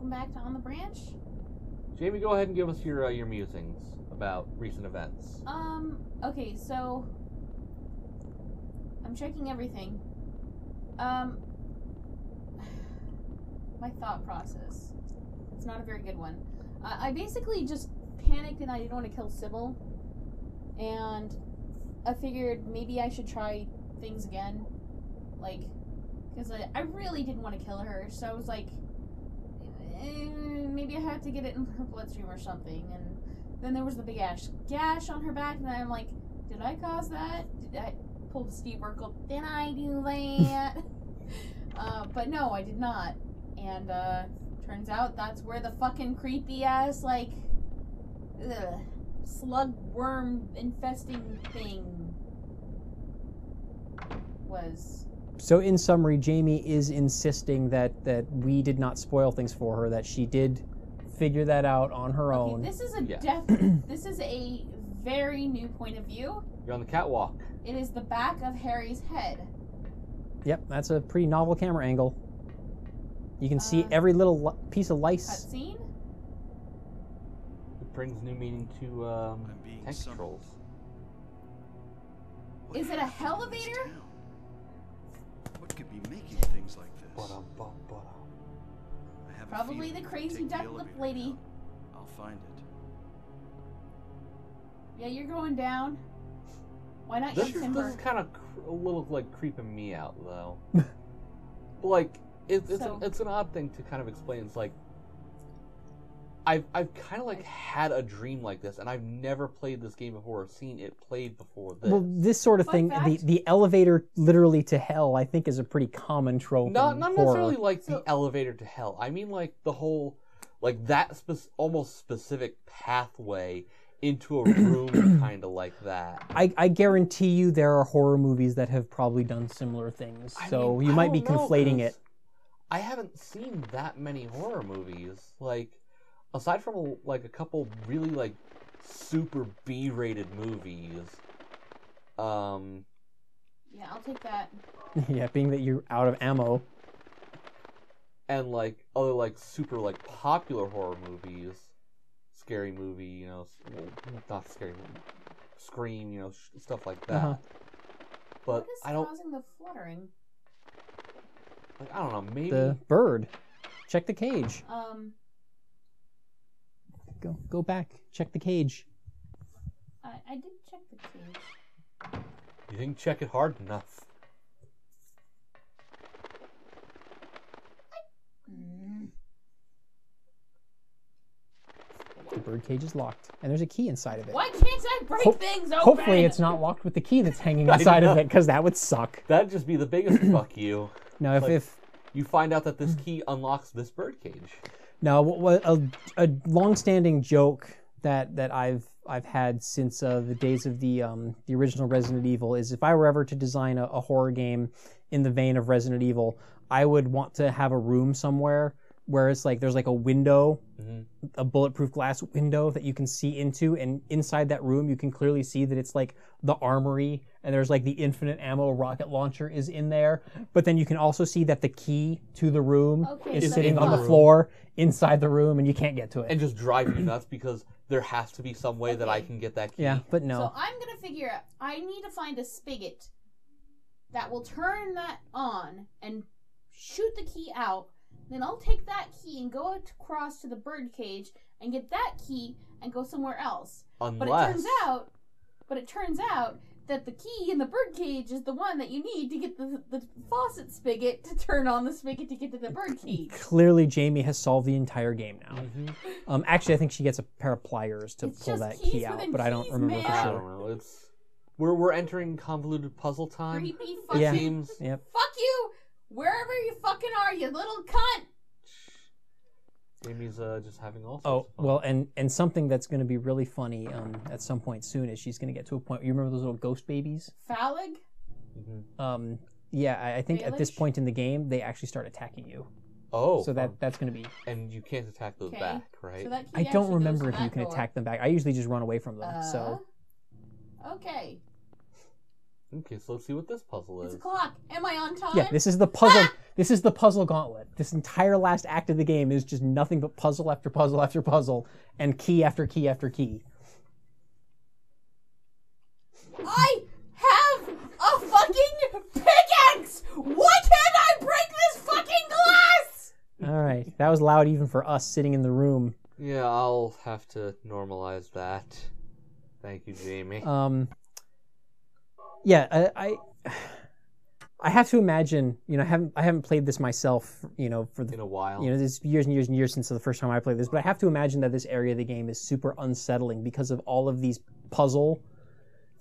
welcome back to On the Branch. Jamie, go ahead and give us your uh, your musings about recent events. Um, okay, so I'm checking everything. Um, my thought process. It's not a very good one. Uh, I basically just panicked and I didn't want to kill Sybil, and I figured maybe I should try things again, like, because I, I really didn't want to kill her. So I was like, eh, maybe I had to get it in her bloodstream or something, and then there was the big ash gash on her back, and I'm like, did I cause that? Did I pull the Steve Urkel? Did I do that? uh, but no, I did not. And uh, turns out that's where the fucking creepy ass like ugh, slug worm infesting thing was. So, in summary, Jamie is insisting that that we did not spoil things for her. That she did figure that out on her Okay, own. this is a Yeah. def- this is a very new point of view. You're on the catwalk. It is the back of Harry's head. Yep, that's a pretty novel camera angle. You can see Uh, every little li- piece of lice. Cutscene. It brings new meaning to um, I'm being tank summoned. controls. What Is it a happened in this elevator? town? What could be making things like this? I have a Probably feeling the crazy take duck lip lady. down, I'll find it. Yeah, you're going down. Why not This, get Timber? this is kind of a little like creeping me out though. Like it, it's So- an, it's an odd thing to kind of explain. It's like I've I've kind of like had a dream like this, and I've never played this game before or seen it played before this. Well, this sort of Fun thing, the, fact- the elevator literally to hell, I think, is a pretty common trope. not in not horror. necessarily like So- the elevator to hell. I mean like the whole like that spec- almost specific pathway into a room, kind of like that. I, I guarantee you there are horror movies that have probably done similar things. I so mean, you I might be don't know, conflating 'cause it. I haven't seen that many horror movies. Like, aside from like a couple really like super B-rated movies. Um, Yeah, I'll take that. yeah, being that you're out of ammo. and like other like super like popular horror movies, scary movie, you know, well, not scary, movie, Scream, you know, sh- stuff like that. Uh-huh. But what is I don't, causing the fluttering? like, I don't know, maybe The bird. Check the cage. Um, Go go back. Check the cage. I, I did check the cage. you didn't check it hard enough. Mm. The bird cage is locked, and there's a key inside of it. Why can't I break Ho- things open? Hopefully, it's not locked with the key that's hanging I inside of it, because that would suck. That'd just be the biggest fuck you. Now, if Like- if You find out that this key unlocks this birdcage. Now, what a, a long-standing joke that that I've I've had since uh, the days of the um, the original Resident Evil is if I were ever to design a, a horror game in the vein of Resident Evil, I would want to have a room somewhere where it's like there's like a window, Mhm. a bulletproof glass window that you can see into, and inside that room you can clearly see that it's like the armory, and there's like the infinite ammo rocket launcher is in there. But then you can also see that the key to the room Okay, is so sitting on the not- floor inside the room, and you can't get to it. And just drive you nuts because there has to be some way that I can get that key. yeah, but no. So. I'm gonna figure out. I need to find a spigot that will turn that on and shoot the key out. Then I'll take that key and go across to the bird cage and get that key and go somewhere else. Unless But it turns out, but it turns out that the key in the bird cage is the one that you need to get the the faucet spigot to turn on the spigot to get to the bird cage. Clearly, Jamie has solved the entire game now. Mhm. Um, actually, I think she gets a pair of pliers to It's pull that key out, within but I don't remember man. for I sure. don't know. It's we're we're entering convoluted puzzle time. Creepy fucking Yeah. Yep. fuck you wherever you fucking are, you little cunt. Amy's uh, just having all sorts Oh of fun. well, and and something that's going to be really funny um, at some point soon is she's going to get to a point. You remember those little ghost babies? Phallic. Mhm. Um, yeah, I, I think at this Baelish? point in the game they actually start attacking you. Oh, so that fun. that's going to be. and you can't attack those Okay. back, right? So that key I don't goes remember if you that can door. attack them back. I usually just run away from them. so Uh, okay. Okay, so let's see what this puzzle is. It's is. a clock. Am I on time? Yeah, this is the puzzle. This is the puzzle gauntlet. This entire last act of the game is just nothing but puzzle after puzzle after puzzle, and key after key after key. I have a fucking pickaxe! Why can't I break this fucking glass? All right, that was loud even for us sitting in the room. Yeah, I'll have to normalize that. Thank you, Jamie. Um, yeah, I, I, I have to imagine. You know, I haven't I haven't played this myself. You know, for the In a while. you know, it's years and years and years since the first time I played this, but I have to imagine that this area of the game is super unsettling because of all of these puzzle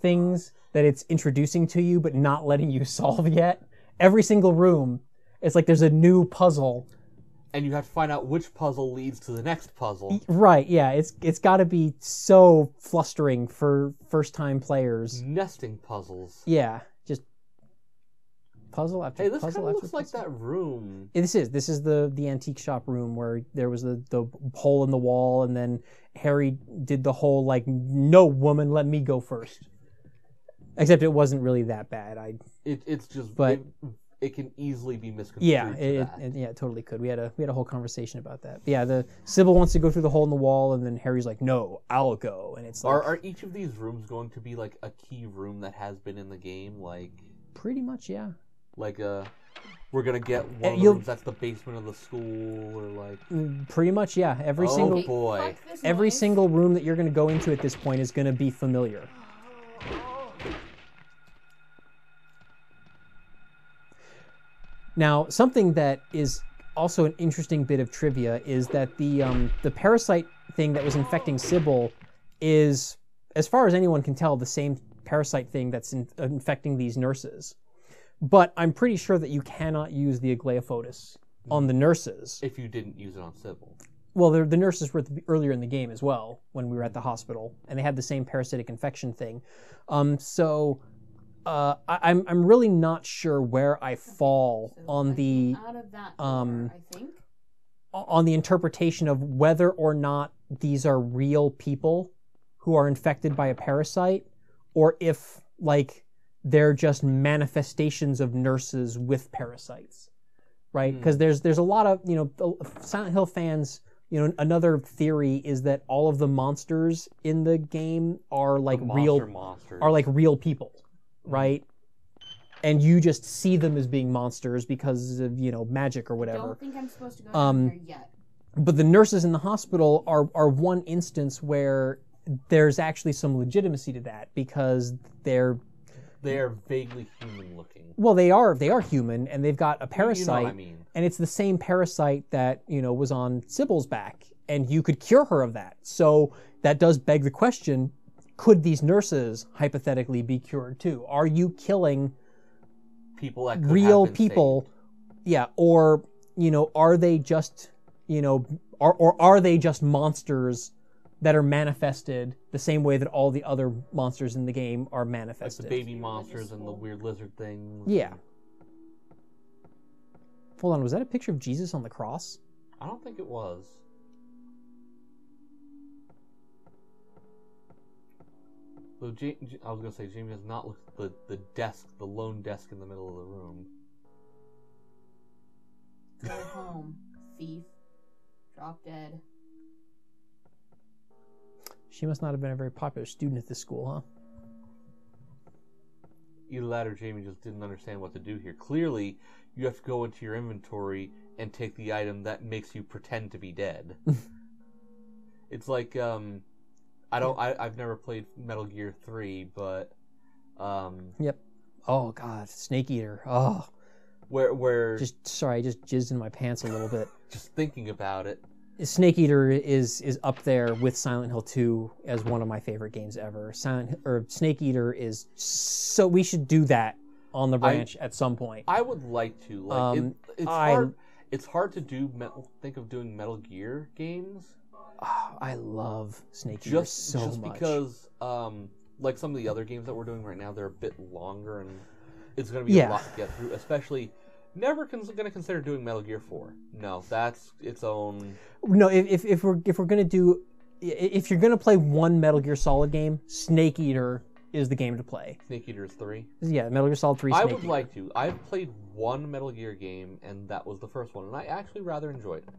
things that it's introducing to you but not letting you solve yet. Every single room, it's like there's a new puzzle. And you have to find out which puzzle leads to the next puzzle. Right, yeah, it's it's got to be so flustering for first-time players. Nesting puzzles. Yeah, just puzzle after Hey, this puzzle kind of after looks like that room. Yeah, This is this is the the antique shop room where there was the the hole in the wall, and then Harry did the whole like, "No woman, let me go first. Except it wasn't really that bad. I It, it's just, But- it, it can easily be misconstrued. yeah, it, it, that. it- yeah, it totally could. We had a we had a whole conversation about that. But yeah, the Sybil wants to go through the hole in the wall, and then Harry's like, "No, I'll go," and it's like Are, are each of these rooms going to be like a key room that has been in the game? Like, pretty much yeah. like a, we're gonna get one Uh, of the rooms that's the basement of the school, or like, Mm, Pretty much yeah. Every Oh, single boy. every noise. single room that you're going to go into at this point is going to be familiar. Now, something that is also an interesting bit of trivia is that the um, the parasite thing that was infecting Sybil is, as far as anyone can tell, the same parasite thing that's in, infecting these nurses. But I'm pretty sure that you cannot use the Aglaophotis on the nurses. if you didn't use it on Sybil. Well, the, the nurses were earlier in the game as well when we were at the hospital, and they had the same parasitic infection thing. Um, so uh, I, I'm I'm really not sure where I fall So on I the came out of that um, door, on the interpretation of whether or not these are real people who are infected by a parasite, or if like they're just manifestations of nurses with parasites, right? Hmm. Because there's there's a lot of you know the- Silent Hill fans. You know, another theory is that all of the monsters in the game are like The real monsters. are like real people, right? And you just see them as being monsters because of you know magic or I whatever. don't think I'm supposed to go Um, down here yet. But the nurses in the hospital are are one instance where there's actually some legitimacy to that because they're they are vaguely human looking. well they are they are human and they've got a You- You parasite know what I mean? and it's the same parasite that you know was on Sybil's back and you could cure her of that. So that does beg the question could these nurses hypothetically be cured too? Are you killing People that could real people saved. yeah or you know are they just you know are, or are they just monsters that are manifested the same way that all the other monsters in the game are like manifested the baby monsters and the weird lizard things. yeah hold on was that a picture of jesus on the cross I don't think it was. So Ja- Ja- I was gonna say Jamie has not looked at the the desk, the lone desk in the middle of the room. Go home, thief. Drop dead. she must not have been a very popular student at this school huh Either that or Jamie just didn't understand what to do here. Clearly, you have to go into your inventory and take the item that makes you pretend to be dead. it's like um, I don't. I, I've never played Metal Gear Three, but um, yep oh god snake eater oh where where just, sorry i just jizzed in my pants a little bit just thinking about it, Snake Eater is is up there with Silent Hill 2 as one of my favorite games ever. Silent or Snake Eater is so we should do that on the branch at some point. I would like to. Like Um, it, it's I- hard. It's hard to do. Metal, think of doing Metal Gear games Ah, I love Snake Eater just so just much. because um like some of the other games that we're doing right now they're a bit longer and it's going to be Yeah. a lot to get through especially never con- going to consider doing metal gear 4 no that's its own no, if, if if we're if we're gonna do if you're gonna play one Metal Gear Solid game, Snake Eater is the game to play. Snake Eaters three. Yeah, Metal Gear Solid 3 I would Eater. like to. I've played one Metal Gear game, and that was the first one, and I actually rather enjoyed it.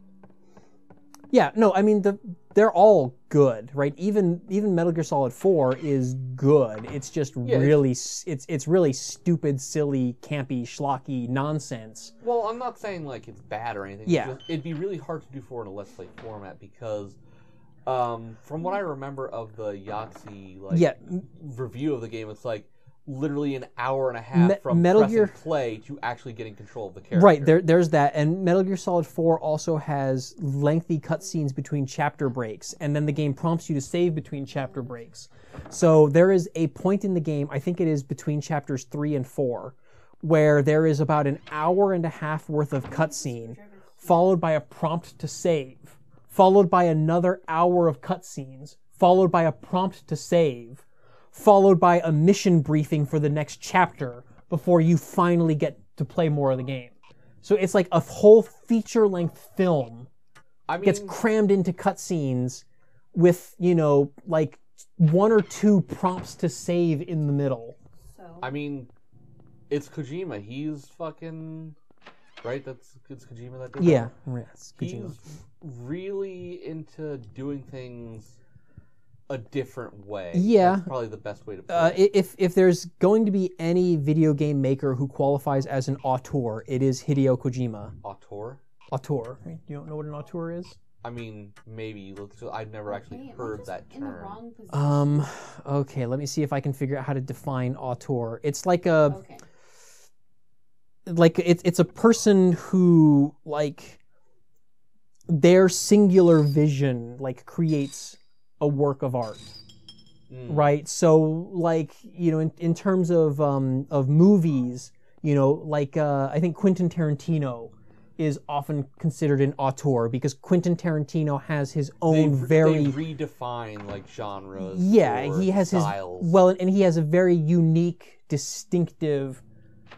Yeah, no, I mean the they're all good, right? Even even Metal Gear Solid 4 is good. It's just Yeah, really s it's it's really stupid, silly, campy, schlocky nonsense. Well, I'm not saying like it's bad or anything. Yeah. just- it'd be really hard to do for in a let's play format because, um, from what I remember of the Yahtzee like Yeah, review of the game, it's like literally an hour and a half Me- from Metal pressing Gear- play to actually getting control of the character. Right, there, there's that, and Metal Gear Solid 4 also has lengthy cutscenes between chapter breaks, and then the game prompts you to save between chapter breaks. So there is a point in the game, I think it is between chapters 3 and 4, where there is about an hour and a half worth of cutscene, followed by a prompt to save, followed by another hour of cutscenes, followed by a prompt to save, followed by a mission briefing for the next chapter before you finally get to play more of the game. So it's like a whole feature length film I mean, gets crammed into cutscenes with, you know, like one or two prompts to save in the middle. So I mean, it's Kojima. He's fucking right. That's it's Kojima that did. Yeah. that? right, it's Kojima. He's really into doing things a different way. Yeah. That's probably the best way to put Uh, it. if if there's going to be any video game maker who qualifies as an auteur, it is Hideo Kojima. Auteur. Auteur. You don't know what an auteur is? I mean, maybe. Let's. I've never actually Okay, heard just that in the term. wrong position? Um. Okay. Let me see if I can figure out how to define auteur. It's like a okay. like it's it's a person who like their singular vision like creates a work of art Mm. right so like you know in, in terms of um of movies you know like uh i think quentin tarantino is often considered an auteur because quentin tarantino has his They, own re- very they redefine like genres. yeah or he has styles. his well and he has a very unique distinctive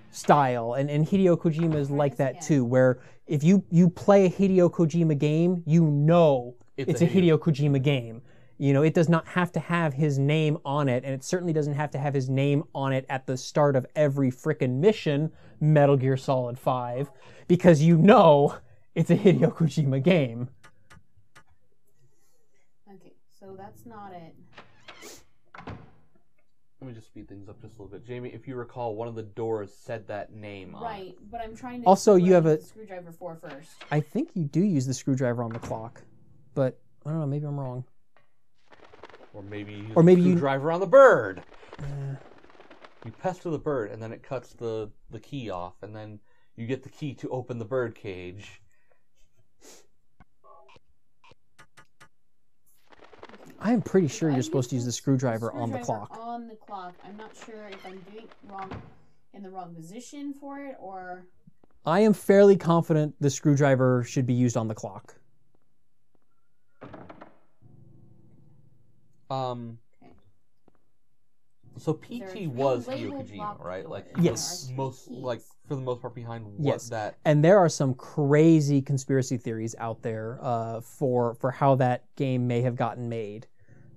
style and, and hideo kojima is like that Yeah. too where if you you play a hideo kojima game you know It's it's, a a, hideo kojima game you know it does not have to have his name on it and it certainly doesn't have to have his name on it at the start of every frickin' mission metal gear solid 5 because you know it's a hideo kojima game Okay, so that's not it. Let me just speed things up just a little bit. Jamie, if you recall, one of the doors said that name. on it. Right, but I'm trying to. Also, you have a screwdriver for first. i think you do use the screwdriver on the clock but i don't know maybe i'm wrong Or maybe you use Or the maybe you- screwdriver on the bird. You pester the bird, and then it cuts the the key off, and then you get the key to open the bird cage. I am pretty sure I you're supposed to use the screwdriver on the clock. On the clock. I'm not sure if I'm doing wrong in the wrong position for it or. I am fairly confident the screwdriver should be used on the clock. Um. Okay. So PT three was Hideo Kojima, right? Like Yes. most Keys. like for the most part behind what Yes. that. And there are some crazy conspiracy theories out there uh, for for how that game may have gotten made.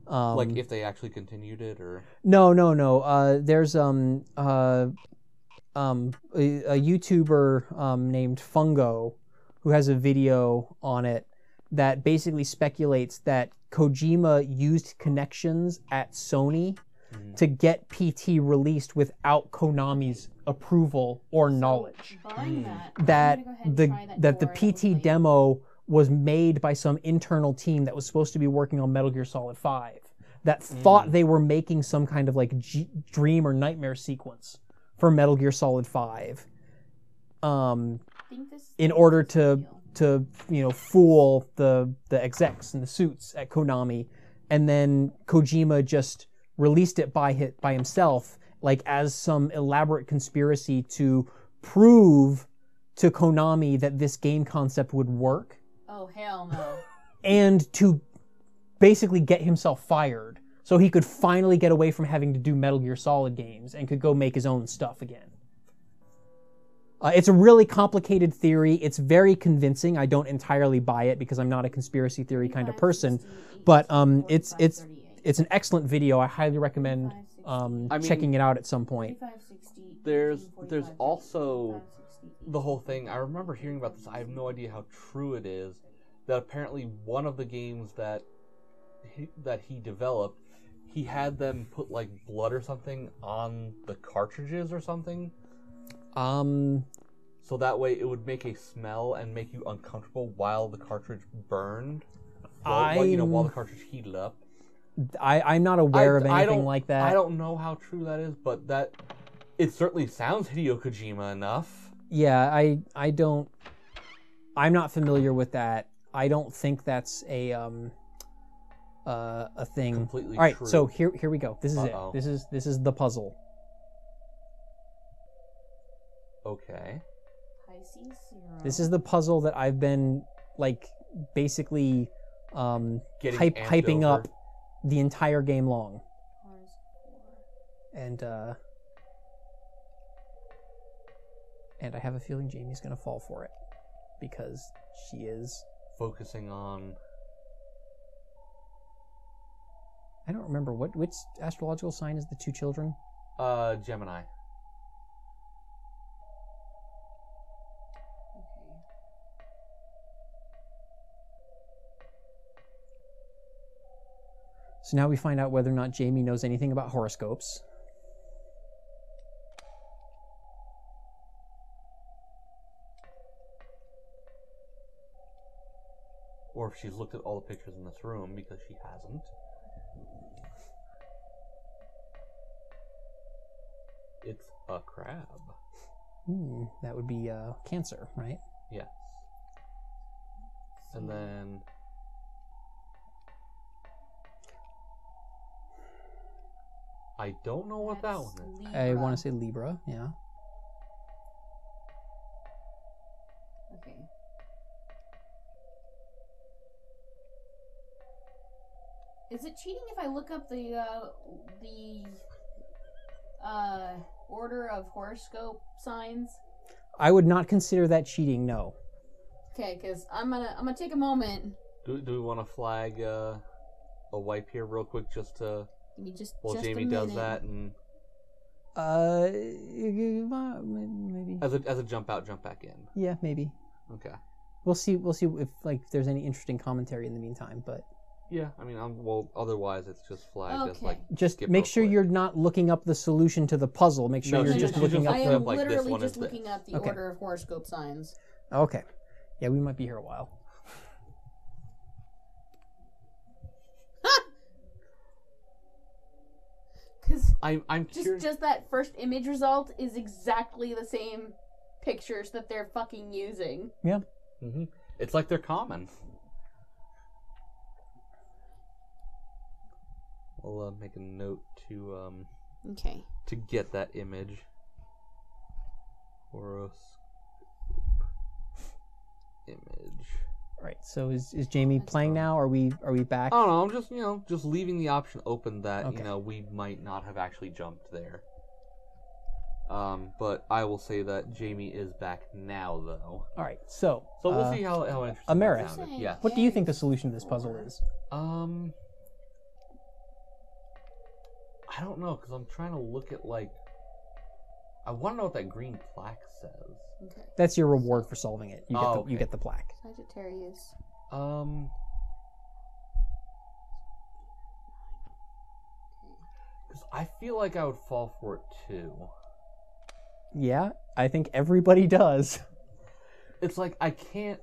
Um, Like if they actually continued it, or No, no, no. Uh, there's um uh um a, a YouTuber um, named Fungo who has a video on it that basically speculates that Kojima used connections at Sony Mhm. to get PT released without Konami's approval or knowledge. Buying Hmm. that. I'm That gonna go ahead and the that, that the PT demo was made by some internal team that was supposed to be working on Metal Gear Solid 5 that thought they were making some kind of like G- dream or nightmare sequence for Metal Gear Solid 5 um, I think this in order to deal. To you know fool the the execs and the suits at Konami and then Kojima just released it by hit by himself like as some elaborate conspiracy to prove to Konami that this game concept would work Oh hell no. and to basically get himself fired so he could finally get away from having to do Metal Gear Solid games and could go make his own stuff again. Uh, it's a really complicated theory. It's very convincing. I don't entirely buy it because I'm not a conspiracy theory kind of person, but um, it's it's it's an excellent video. I highly recommend um, I mean- checking it out at some point. There's there's also the whole thing. I remember hearing about this. I have no idea how true it is. That apparently one of the games that he, that he developed, he had them put like blood or something on the cartridges or something, Um, so that way it would make a smell and make you uncomfortable while the cartridge burned. While, while, you know, while the cartridge heated up. I, I'm not aware I- of anything like that. I don't know how true that is, but that it certainly sounds Hideo Kojima enough. Yeah, I I don't. I'm not familiar with that. I don't think that's a um uh, a thing. Completely All right, true. so here here we go. This is Uh-oh. it. This is this is the puzzle. Okay. Pisces zero. This is the puzzle that I've been like basically um Getting hype, amped hyping over. up the entire game long. Mars. And uh and I have a feeling Jamie's gonna fall for it because she is. Focusing on I don't remember what which astrological sign is the two children. uh Gemini. So now we find out whether or not Jamie knows anything about horoscopes. Or if she's looked at all the pictures in this room because she hasn't. It's a crab. Hmm, that would be uh, Cancer, right? Yes. And then I don't know what that That's one is. I want to say Libra. Yeah. Okay. Is it cheating if I look up the uh, the uh, order of horoscope signs? I would not consider that cheating. No. Okay, because I'm gonna I'm gonna take a moment. Do, do we want to flag uh, a wipe here real quick just to Give me just while just Jamie a does that and Uh, maybe. as a as a jump out, jump back in. Yeah, maybe. Okay. We'll see. We'll see if like there's any interesting commentary in the meantime. But Yeah, I mean, I'm, well, otherwise it's just flagged as Okay. like just skip make sure quick. you're not looking up the solution to the puzzle. Make sure No, you're she just just- she looking just up I looked the. am up like this literally one is just this. looking up the Okay. order of horoscope signs. Okay. Yeah, we might be here a while. Because I'm I'm just curious. just that first image result is exactly the same pictures that they're fucking using. Yeah. hmm It's like they're common. I'll uh, make a note to um Okay. to get that image. Horoscope image. All right. So is is Jamie playing fine. now? Are we are we back? I don't know. I'm just you know just leaving the option open that Okay. you know we might not have actually jumped there. Um, but I will say that Jamie is back now though. All right. So. So we'll uh, see how how interesting. Amarith. that sounded. Saying Yes. What do you think the solution to this puzzle is? Um, I don't know because I'm trying to look at like. I want to know what that green plaque says. Okay. That's your reward for solving it. You get Oh, the you okay. get the plaque. Sagittarius. Um, because I feel like I would fall for it too. Yeah, I think everybody does. It's like I can't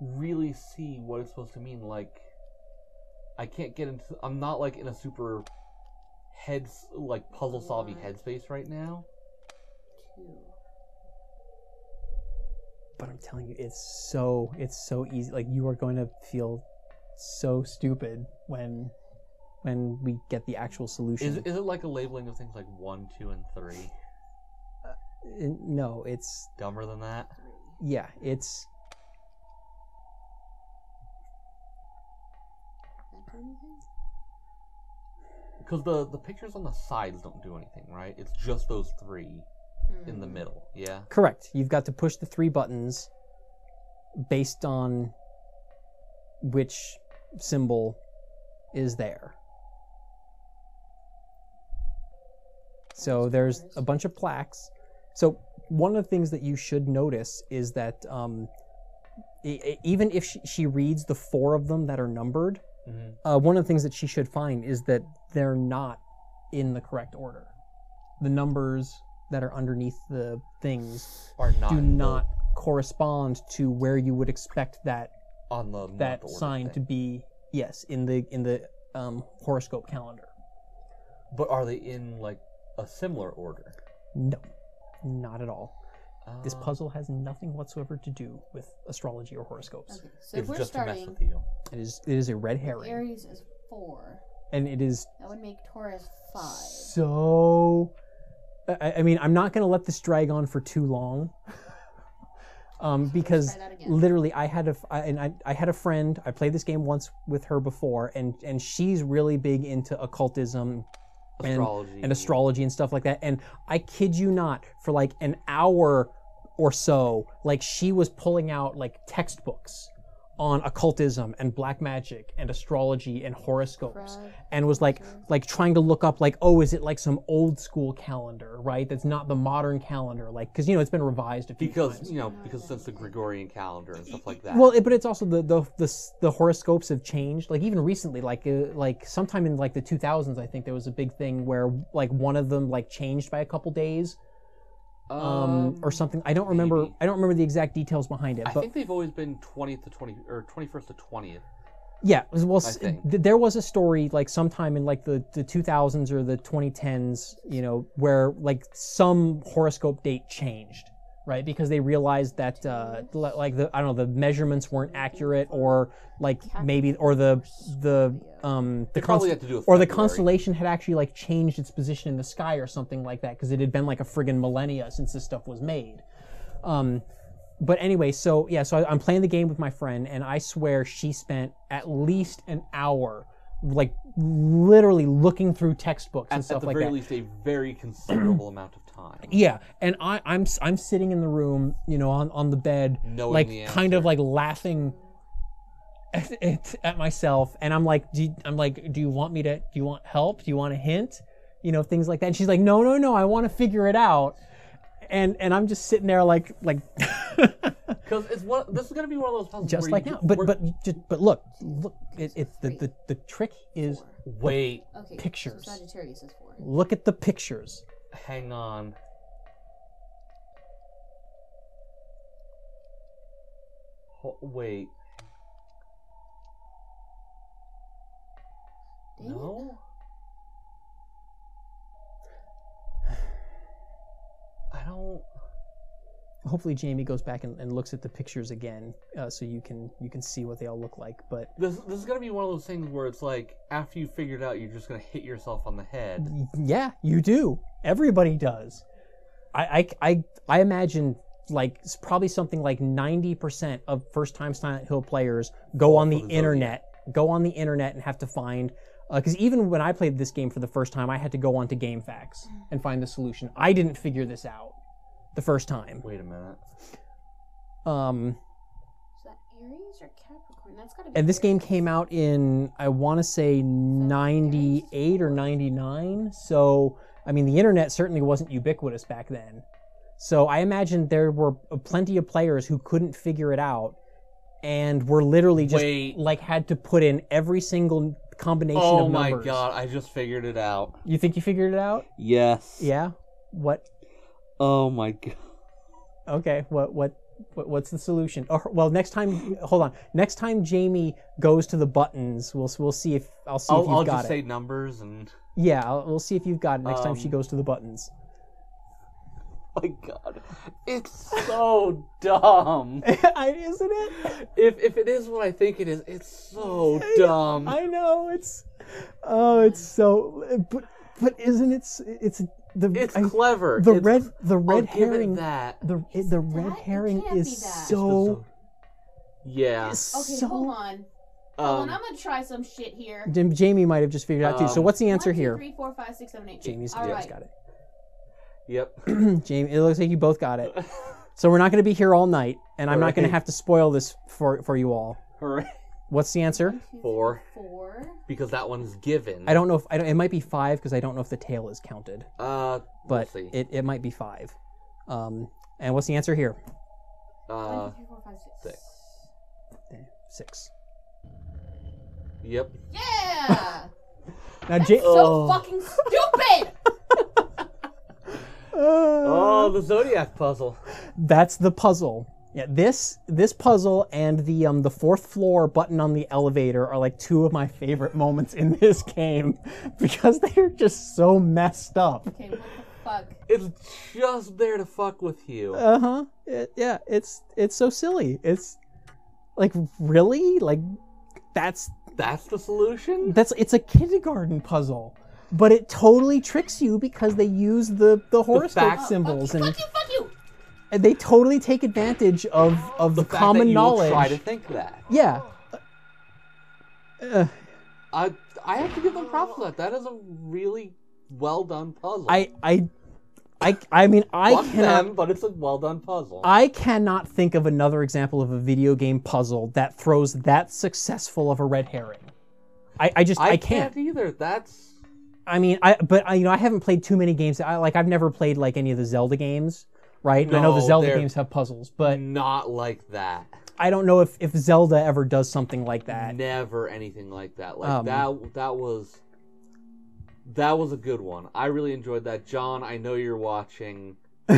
really see what it's supposed to mean. Like, I can't get into. I'm not like in a super heads like puzzle solving headspace right now. Two. But I'm telling you, it's so it's so easy. Like you are going to feel so stupid when when we get the actual solution. Is is it like a labeling of things like one, two, and three? Uh, no, it's Dumber than that? yeah, it's That do anything? Because the the pictures on the sides don't do anything, right? It's just those three in the Hmm. middle. Yeah. correct. You've got to push the three buttons based on which symbol is there. So there's a bunch of plaques. So one of the things that you should notice is that um, e- even if she, she reads the four of them that are numbered, Mhm. uh, one of the things that she should find is that they're not in the correct order. The numbers that are underneath the things Are not do in the- not correspond to where you would expect that on the not that the order sign to thing. be. Yes, in the in the um, horoscope calendar. But are they in like a similar order? No, not at all. This Uh, puzzle has nothing whatsoever to do with astrology or horoscopes. Okay, so if It's we're just to mess starting, with you. It is it is a red herring, Aries is four. and it is That would make Taurus five. so. I, I mean, I'm not going to let this drag on for too long, um, because try that again. literally, I had a f- I, and I, I had a friend. I played this game once with her before, and and she's really big into occultism and, Astrology. and astrology and stuff like that. And I kid you not, for like an hour or so, like she was pulling out like textbooks on occultism and black magic and astrology and horoscopes Frog. and was like like trying to look up like oh is it like some old school calendar right that's not the modern calendar like because you know it's been revised a few because times you know because since the Gregorian calendar and stuff like that. well, it, but it's also the, the the the horoscopes have changed. Like even recently, like uh, like sometime in like the 2000s, I think there was a big thing where like one of them like changed by a couple days, um, or something. I don't remember. maybe. I don't remember the exact details behind it. I But think they've always been twentieth to twenty or twenty first to twentieth. yeah, well, th- there was a story like sometime in like the the 2000s or the 2010s, you know, where like some horoscope date changed. Right, because they realized that, uh, like the I don't know, the measurements weren't accurate, or like maybe, or the the um the probably const- had to do with or the constellation had actually like changed its position in the sky or something like that because it had been like a friggin' millennia since this stuff was made. Um, but anyway, so yeah, so I, I'm playing the game with my friend, and I swear she spent at least an hour, like literally looking through textbooks and At, stuff at the like very that. least, a very considerable amount of time. Yeah, and I, I'm s- I'm sitting in the room, you know, on on the bed, Knowing like the kind of like laughing at, at, at myself, and I'm like, do you, I'm like, do you want me to? Do you want help? Do you want a hint? You know, things like that. And she's like, no, no, no, I want to figure it out. And and I'm just sitting there like like Because it's one. This is gonna be one of those puzzles. just where like you, now. But but just, but look look it, it the, the the trick is wait, Okay. Pictures. So Sagittarius is four. look at the pictures. Hang on. Ho- wait, Dang no. I don't. Hopefully Jamie goes back and, and looks at the pictures again, uh, so you can you can see what they all look like. But This this is gonna be one of those things where it's like after you figure it out, you're just gonna hit yourself on the head. Yeah, you do. Everybody does. I, I, I, I imagine like it's probably something like 90% of first time Silent Hill players go on the for the internet, go on the internet and have to find. Because even when I played this game for the first time, I had to go onto GameFAQs and find the solution. I didn't figure this out the first time. Wait a minute. Um, Is that Aries or Capricorn? That's gotta be. and this game came out in I want to say 98 or 99 so I mean the internet certainly wasn't ubiquitous back then so I imagine there were plenty of players who couldn't figure it out and were literally just Wait. like had to put in every single combination Oh of my numbers god! I just figured it out. you think you figured it out Yes. yeah what Oh my god. Okay, what what what- what's the solution? Or well, next time, hold on. Next time Jamie goes to the buttons, we'll we'll see if I'll see if I'll, you've I'll got just it. say numbers and. Yeah, I'll, we'll see if you've got it next time she Um, goes to the buttons. My god, it's so dumb. Isn't it? If if it is what I think it is, it's so dumb. I know it's. Oh, it's so. But but isn't it? It's the it's I- clever. the It's- red the I'll red give it herring. that. The it, the red that? It herring is so. Yeah. Okay, so. hold on. Hold on, Um, I'm gonna try some shit here. Jam- Jamie might have just figured it out too. So Um, what's the answer One, two, here? three, four, five, six, seven, eight. Jamie's All yeah, right. got it. yep. Jamie, it looks like you both got it. So we're not going to be here all night, and I'm not going to have to spoil this for for you all. Hooray. What's the answer? One, two, three, Four. Four. Because that one's given. I don't know if I don't, it might be five because I don't know if the tail is counted, Uh, but we'll see. it, it might be five. Um, and what's the answer here? uh, One, two, three, four, five, six. six. Eh, Six. Yep. Yeah. Now, J- so Oh. fucking stupid. Oh, the zodiac puzzle. That's the puzzle. Yeah, this this puzzle and the um the fourth floor button on the elevator are like two of my favorite moments in this game because they're just so messed up. Okay, what the fuck? It's just there to fuck with you. Uh huh. yeah, it's it's so silly. It's like really like that's That's the solution. that's it's a kindergarten puzzle, but it totally tricks you because they use the the horoscope fact- symbols fuck you, and, fuck you, fuck you. And they totally take advantage of of the, The fact common that you knowledge. Will try to think that. Yeah. Uh, I I have to give them props for that. That is a really well done puzzle. I I I I mean I Fuck cannot them, but it's a well done puzzle. I cannot think of another example of a video game puzzle that throws that successful of a red herring. I, I just I, can't. either. That's I mean I but I, you know I haven't played too many games. I like I've never played like any of the Zelda games, right? And I know the Zelda games have puzzles, but not like that. I don't know if if Zelda ever does something like that. Never anything like that. Like Um, that. That was. That was a good one. I really enjoyed that, John. I know you're watching.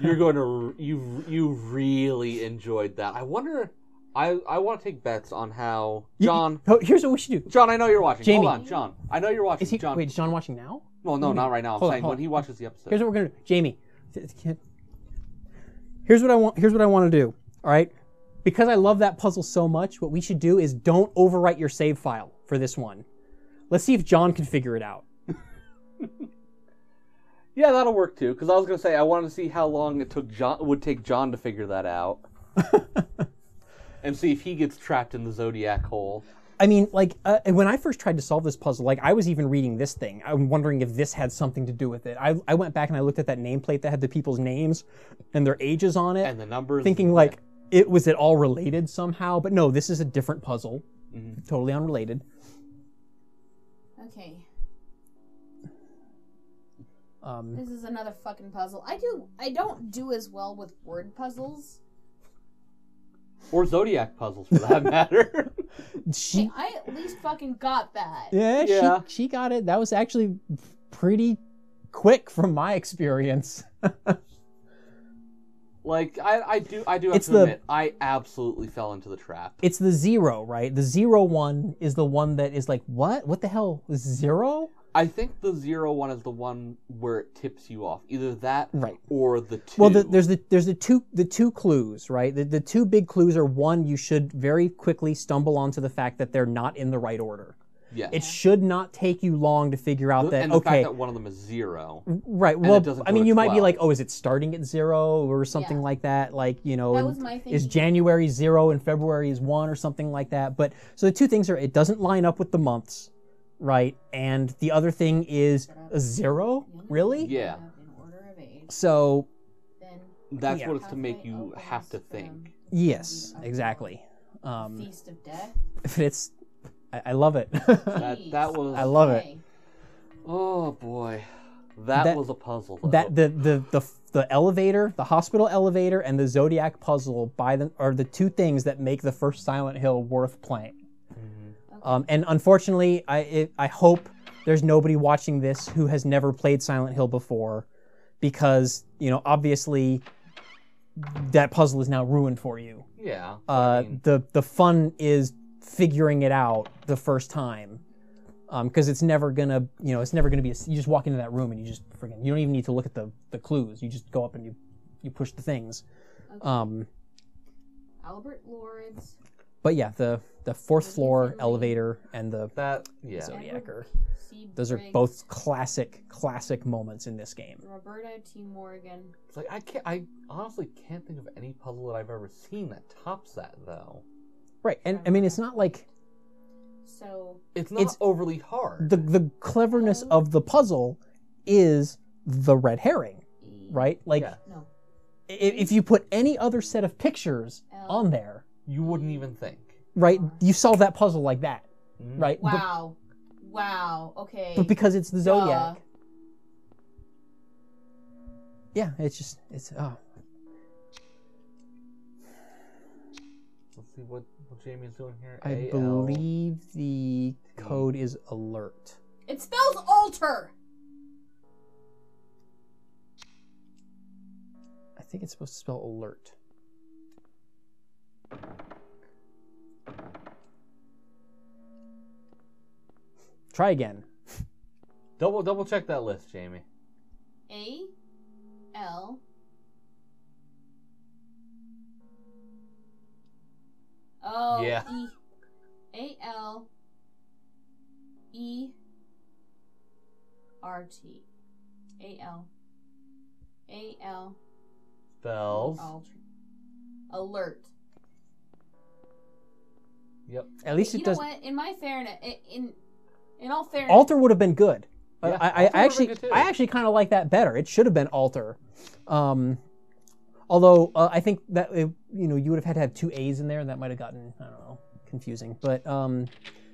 You're going to you you really enjoyed that. I wonder. I I want to take bets on how John. Oh, here's what we should do. John, I know you're watching. Jamie. Hold on, John. I know you're watching. Is he John. wait? Is John watching now? well, no, not right now. I'm Hold saying hold when on. he watches the episode. Here's what we're gonna do, Jamie. Here's what I want. Here's what I want to do. All right, because I love that puzzle so much. What we should do is don't overwrite your save file for this one. Let's see if John can figure it out. Yeah, that'll work too. Because I was gonna say I wanted to see how long it took John would take John to figure that out, and see if he gets trapped in the zodiac hole. I mean, like uh, when I first tried to solve this puzzle, like I was even reading this thing. I'm wondering if this had something to do with it. I, I went back and I looked at that nameplate that had the people's names and their ages on it, And the numbers. thinking like it was it all related somehow. But no, this is a different puzzle, Mm-hmm. totally unrelated. Okay, Um, this is another fucking puzzle. I do. I don't do as well with word puzzles. Or zodiac puzzles for that matter. she Hey, I at least fucking got that. Yeah, Yeah. she she got it. That was actually pretty quick from my experience. like I, I do I do have It's to the- admit I absolutely fell into the trap. it's the zero, right? The zero one is the one that is like, what? What the hell? Zero? I think the zero one is the one where it tips you off. Either that Right. or the two. Well, the, there's the there's the two the two clues, right? The the two big clues are one, you should very quickly stumble onto the fact that they're not in the right order. yeah. It should not take you long to figure out that and the okay, fact that one of them is zero. Mm, right? Well, I mean, to you might be like, oh, is it starting at zero or something Yeah. like that? Like you know, That was my is. January zero and February is one or something like that. But so the two things are it doesn't line up with the months, right? And the other thing is a zero, really? Yeah. In order of age. So That's Yeah. what it's to make you have to think. yes, exactly. Um, Feast of Death. it's I, I love it. That that was I love it. Oh boy. That, That- was a puzzle. Though. that the the the the elevator, the hospital elevator, and the Zodiac puzzle by the are the two things that make the first Silent Hill worth playing. Um, and unfortunately, I it, I hope there's nobody watching this who has never played Silent Hill before, because you know obviously that puzzle is now ruined for you. yeah. Uh, I mean, the the fun is figuring it out the first time, because it's never gonna you know it's never gonna be a, you just walk into that room and you just freaking you don't even need to look at the the clues you just go up and you you push the things. Um, Albert Lords. But yeah, the the fourth floor elevator and the that yeah. Zodiac are those are both classic classic moments in this game. Roberta T. Morgan. It's like I can't. I honestly can't think of any puzzle that I've ever seen that tops that though. Right, and I mean it's not like So It's not It's- overly hard. the the cleverness of the puzzle is the red herring, right? Like Yeah. No. i- if you put any other set of pictures L. on there, you wouldn't even think. right? You solve that puzzle like that, Mhm. right? But- Wow. Wow. Okay. But, because it's the Duh. zodiac. Yeah, it's just it's oh Let's see what, what Jamie's doing here. I A-L. believe the code is alert. It spells alter. I think it's supposed to spell alert. Try again. Double double check that list, Jamie. A L Oh Yeah. E A L E R T A L A L Spells. Alert. Yep. At least you it does. know what? In my fairness, in in all fairness, Alter would have been good. I- Yeah, I, I, Alter actually, good. I actually kind of like that better. It should have been alter. Um, although uh, I think that it, you know you would have had to have two A's in there, and that might have gotten I don't know confusing. But um,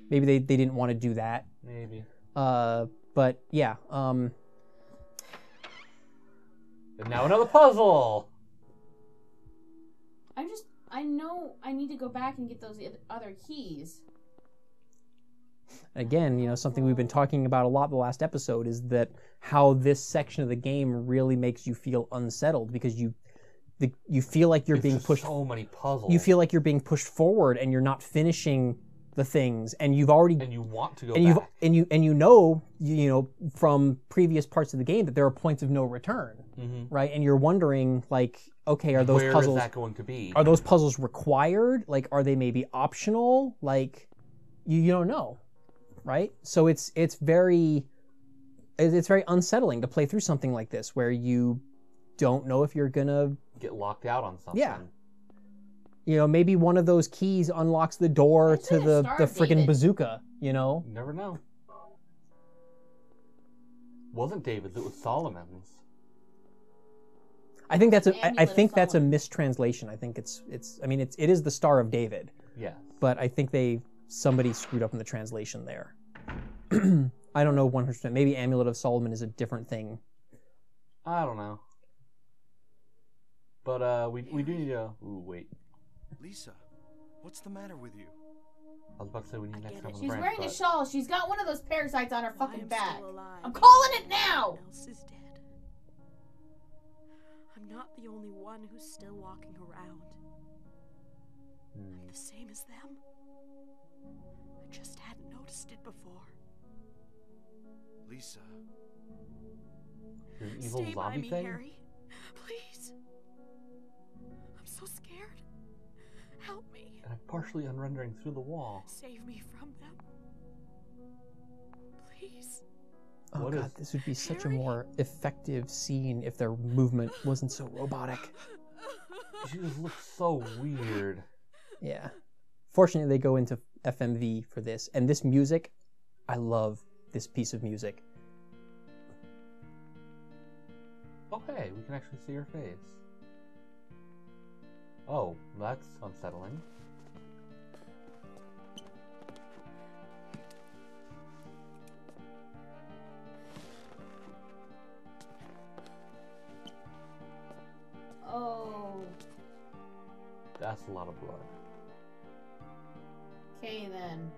maybe they, they didn't want to do that. Maybe. Uh, but yeah, um, And now another puzzle. I'm just I know I need to go back and get those other keys. Again, you know, something we've been talking about a lot the last episode is that how this section of the game really makes you feel unsettled because you the, you feel like you're It's being pushed So many puzzles. you feel like you're being pushed forward and you're not finishing the things and you've already and you want to go and you and you and you know you, you know from previous parts of the game that there are points of no return Mhm. right and you're wondering like okay are those Where is puzzles that going to be? are those puzzles required like are they maybe optional like you, you don't know right so it's it's very it's very unsettling to play through something like this where you don't know if you're gonna Get locked out on something. Yeah. you know maybe one of those keys unlocks the door That's to the the freaking bazooka you know You never know. Wasn't David's, it was Solomon's. i think that's a An I, I amulet of think that's a mistranslation i think it's it's i mean it's it is the star of david Yeah. but I think they somebody screwed up in the translation there. I don't know 100%. Maybe Amulet of Solomon is a different thing. I don't know. But uh we we do need to ooh wait. Lisa, what's the matter with you? I was about to say we need next get time it. She's branch, wearing a shawl. She's got one of those parasites on her While fucking I'm back. I'm calling it now. else is dead. I'm not the only one who's still walking around. Hmm. I'm the same as them. I just hadn't noticed it before. Lisa, There's an evil Stay by me, thing? Harry. Please. I'm so scared. Help me. And I'm partially unrendering through the wall. Save me from them. Please. Oh What god, is- this would be such a more effective scene if their movement wasn't so robotic. She just looks so weird. Yeah. Fortunately, they go into FMV for this, and this music, I love this piece of music. Okay, we can actually see her face. Oh, that's unsettling. Oh. That's a lot of blood. Okay then.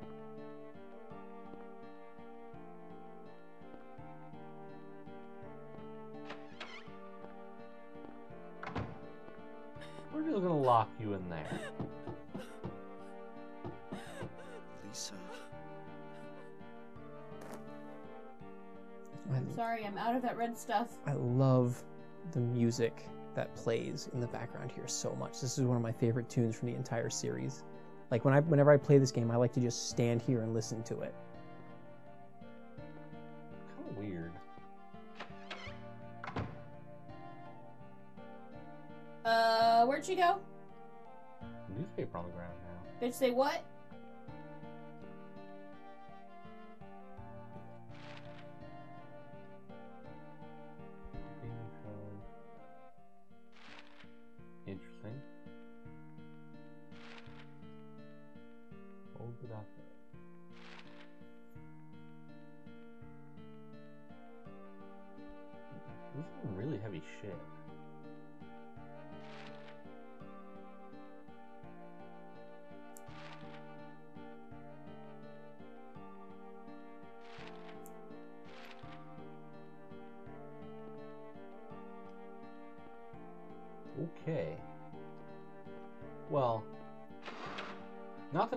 We're just gonna lock you in there. Lisa, I, Sorry, I'm out of that red stuff. I love the music that plays in the background here so much. This is one of my favorite tunes from the entire series. Like when I whenever I play this game, I like to just stand here and listen to it. Kind of weird. Uh, where'd she go? Newspaper on the ground now. Bitch, say what?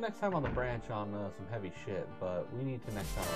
the next time on the branch on uh, some heavy shit, but we need to next time.